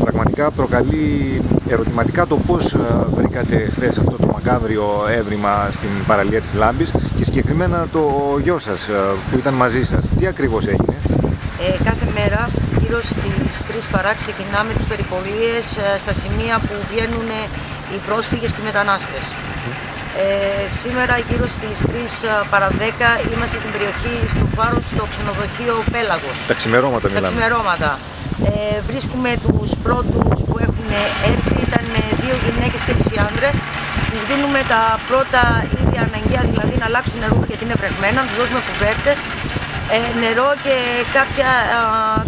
Πραγματικά προκαλεί ερωτηματικά το πώς ε, βρήκατε χθες αυτό το μακάβριο έβριμα στην παραλία της Λάμπης και συγκεκριμένα το γιο σας ε, που ήταν μαζί σας. Τι ακριβώς έγινε; Ε, κάθε μέρα γύρω στις 3 παρά ξεκινάμε τις περιπολίες ε, στα σημεία που βγαίνουν οι πρόσφυγες και οι μετανάστες. Ε, σήμερα γύρω στις 3 παρα 10 είμαστε στην περιοχή στο Φάρο στο ξενοδοχείο Πέλαγος. Τα ξημερώματα Τα ξημερώματα. Ε, βρίσκουμε τους πρώτους που έχουν έρθει, ήταν δύο γυναίκες και έξι άντρες. Τους δίνουμε τα πρώτα ίδια αναγκαία, δηλαδή να αλλάξουν ρούχα γιατί είναι βρεγμένα, τους δώσουμε κουβέρτες, ε, νερό και κάποια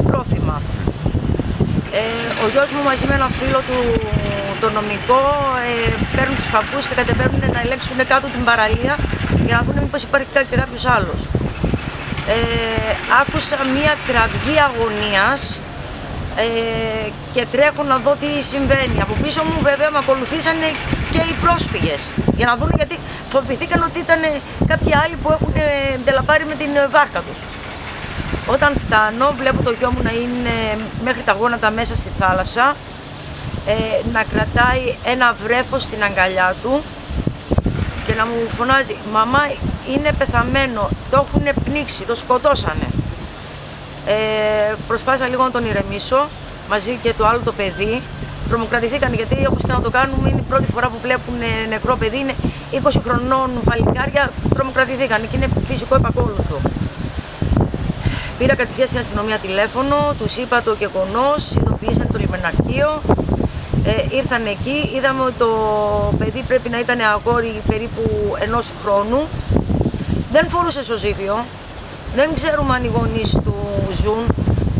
τρόφιμα. Ε, ο γιος μου μαζί με ένα φίλο του, το νομικό, ε, παίρνουν τους φακούς και κατεβαίνουν να ελέγξουν κάτω την παραλία για να δουν μήπως υπάρχει και κάποιος άλλος. Ε, άκουσα μία κραυγή αγωνίας ε, και τρέχω να δω τι συμβαίνει. Από πίσω μου βέβαια με ακολουθήσαν και οι πρόσφυγες για να δουν γιατί φοβηθήκαν ότι ήταν κάποιοι άλλοι που έχουν τελαπάρει με την βάρκα τους. Όταν φτάνω βλέπω το γιο μου να είναι μέχρι τα γόνατα μέσα στη θάλασσα ε, να κρατάει ένα βρέφος στην αγκαλιά του και να μου φωνάζει «Μαμά είναι πεθαμένο, το έχουν πνίξει, το σκοτώσανε». Ε, προσπάθησα λίγο να τον ηρεμήσω μαζί και το άλλο το παιδί. Τρομοκρατηθήκαν γιατί όπως και να το κάνουμε είναι η πρώτη φορά που βλέπουν νεκρό παιδί. Είναι 20 χρονών παλικάρια, τρομοκρατηθήκαν και είναι φυσικό επακόλουθο. Πήρα κατευθείαν στην αστυνομία τηλέφωνο, τους είπα το γεγονό, ειδοποιήσαν το λιμεναρχείο. Ε, ήρθαν εκεί, είδαμε ότι το παιδί πρέπει να ήταν αγόρι περίπου ενός χρόνου. Δεν φορούσε σωζήφιο, δεν ξέρουμε αν οι γονείς του ζουν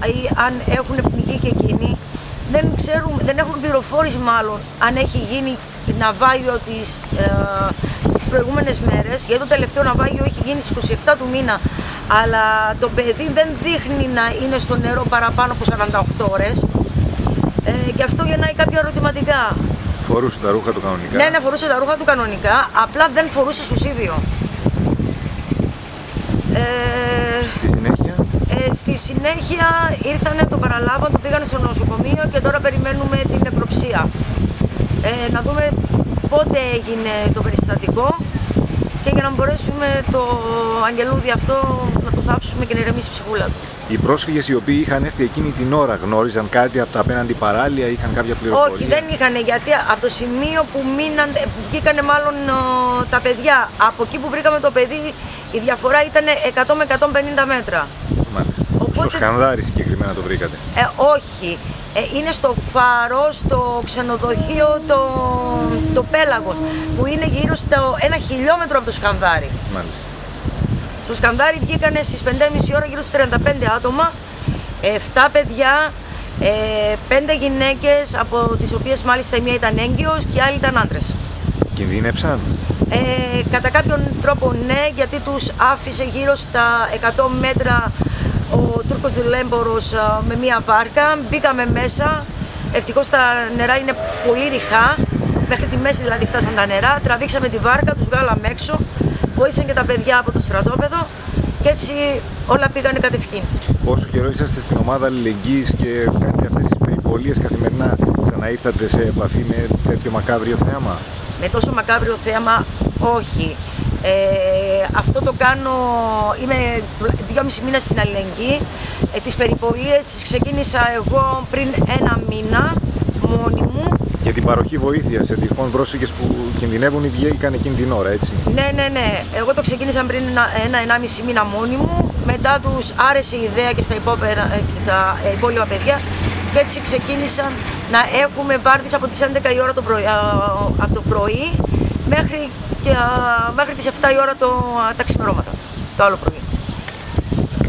ή αν έχουν πνιγεί και εκείνοι. Δεν, ξέρουμε, δεν έχουν πληροφόρηση μάλλον αν έχει γίνει ναυάγιο τις, ε, τις προηγούμενες μέρες γιατί το τελευταίο ναυάγιο έχει γίνει στις 27 του μήνα αλλά το παιδί δεν δείχνει να είναι στο νερό παραπάνω από 48 ώρες ε, και αυτό γεννάει κάποια ερωτηματικά. Φορούσε τα ρούχα του κανονικά; Ναι, ναι, φορούσε τα ρούχα του κανονικά, απλά δεν φορούσε σουσίβιο. Στη συνέχεια ήρθανε, το παραλάβαν, το πήγαν στο νοσοκομείο και τώρα περιμένουμε την νεκροψία. Ε, να δούμε πότε έγινε το περιστατικό και για να μπορέσουμε το αγγελούδι αυτό να το θάψουμε και να ηρεμήσει η ψυχούλα του. Οι πρόσφυγες οι οποίοι είχαν έρθει εκείνη την ώρα γνώριζαν κάτι από τα απέναντι παράλια, είχαν κάποια πληροφορία; Όχι, δεν είχαν γιατί από το σημείο που, μείναν, που βγήκανε μάλλον τα παιδιά, από εκεί που βρήκαμε το παιδί η διαφορά ήταν 100 με 150 μέτρα. Μάλιστα. Οπότε... Στο Σκανδάρι συγκεκριμένα το βρήκατε; Ε, όχι. Ε, είναι στο φάρο, στο ξενοδοχείο το, το Πέλαγος, που είναι γύρω στο ένα χιλιόμετρο από το Σκανδάρι. Μάλιστα. Στο Σκανδάρι βγήκανε στις 5.30 ώρα γύρω στους 35 άτομα, 7 παιδιά, ε, 5 γυναίκες, από τις οποίες μάλιστα η μία ήταν έγκυος και οι άλλοι ήταν άντρες. Κινδύνεψαν; Ε, κατά κάποιον τρόπο ναι, γιατί τους άφησε γύρω στα 100 μέτρα ο Τούρκος δουλέμπορος με μία βάρκα. Μπήκαμε μέσα, ευτυχώς τα νερά είναι πολύ ρηχά, μέχρι τη μέση δηλαδή φτάσαν τα νερά. Τραβήξαμε τη βάρκα, τους βγάλαμε έξω, βοήθησαν και τα παιδιά από το στρατόπεδο και έτσι όλα πήγανε κατευχήν. Πόσο καιρό είσαστε στην ομάδα αλληλεγγύης και κάνετε αυτές τις περιπολίες καθημερινά, ξαναήρθατε σε επαφή με τέτοιο μακάβριο θέαμα; Με τόσο μακάβριο θέαμα όχι. Ε, αυτό το κάνω, είμαι δυόμιση μήνα στην αλληλεγγύη. Ε, τις περιπολίες τις ξεκίνησα εγώ πριν ένα μήνα, μόνη μου. Για την παροχή βοήθειας σε τυχόν πρόσφυγες που κινδυνεύουν ή βγήκαν εκείνη την ώρα, έτσι. Ναι, ναι, ναι. Εγώ το ξεκίνησα πριν ένα-ενάμιση μήνα μόνη μου. Μετά τους άρεσε η ιδέα και στα, υπόπερα, ε, στα υπόλοιπα παιδιά και έτσι ξεκίνησαν να έχουμε βάρδιες από τις 11 η ώρα το πρωί, από το πρωί μέχρι, και, μέχρι τις 7 η ώρα το, τα ξημερώματα, το άλλο πρωί.